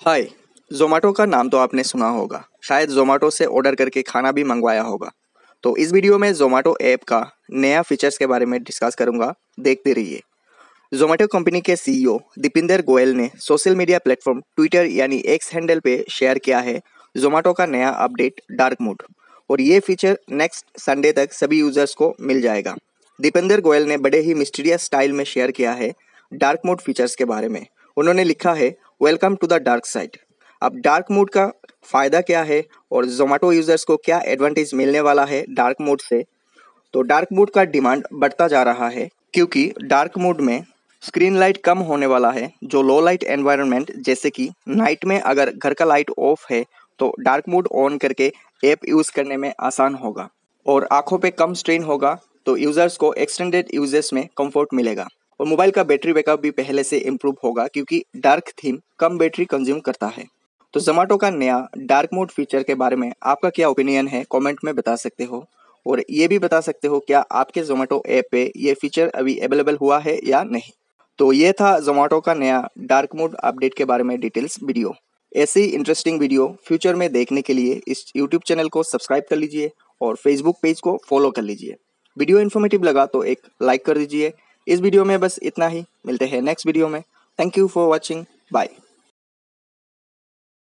हाय जोमेटो का नाम तो आपने सुना होगा। शायद जोमेटो से ऑर्डर करके खाना भी मंगवाया होगा। तो इस वीडियो में जोमेटो ऐप का नया फीचर्स के बारे में डिस्कस करूँगा। देखते रहिए। जोमेटो कंपनी के सीईओ दीपिंदर गोयल ने सोशल मीडिया प्लेटफॉर्म ट्विटर यानी एक्स हैंडल पे शेयर किया है जोमेटो का नया अपडेट डार्क मोड और ये फीचर नेक्स्ट संडे तक सभी यूज़र्स को मिल जाएगा। दीपेंद्र गोयल ने बड़े ही मिस्टीरियस स्टाइल में शेयर किया है डार्क मोड फीचर्स के बारे में। उन्होंने लिखा है welcome to the dark side. अब डार्क मोड का फ़ायदा क्या है और जोमेटो यूज़र्स को क्या एडवांटेज मिलने वाला है डार्क मोड से? तो डार्क मोड का डिमांड बढ़ता जा रहा है क्योंकि डार्क मोड में स्क्रीन लाइट कम होने वाला है, जो लो लाइट एनवायरनमेंट जैसे कि नाइट में अगर घर का लाइट ऑफ़ है तो डार्क मोड ऑन करके ऐप यूज़ करने में आसान होगा और आँखों पे कम स्ट्रेन होगा तो यूज़र्स को एक्सटेंडेड यूजेस में कंफर्ट मिलेगा। और मोबाइल का बैटरी बैकअप भी पहले से इम्प्रूव होगा क्योंकि डार्क थीम कम बैटरी कंज्यूम करता है। तो जोमेटो का नया डार्क मोड फीचर के बारे में आपका क्या ओपिनियन है? कमेंट में बता सकते हो। और ये भी बता सकते हो, क्या आपके जोमेटो ऐप पे ये फीचर अभी अवेलेबल हुआ है या नहीं? तो ये था जोमेटो का नया डार्क मोड अपडेट के बारे में डिटेल्स वीडियो ऐसी इंटरेस्टिंग वीडियो फ्यूचर में देखने के लिए इस यूट्यूब चैनल को सब्सक्राइब कर लीजिए और फेसबुक पेज को फॉलो कर लीजिए। वीडियो इन्फॉर्मेटिव लगा तो एक लाइक कर दीजिए। इस वीडियो में बस इतना ही। मिलते हैं नेक्स्ट वीडियो में। Thank you for watching bye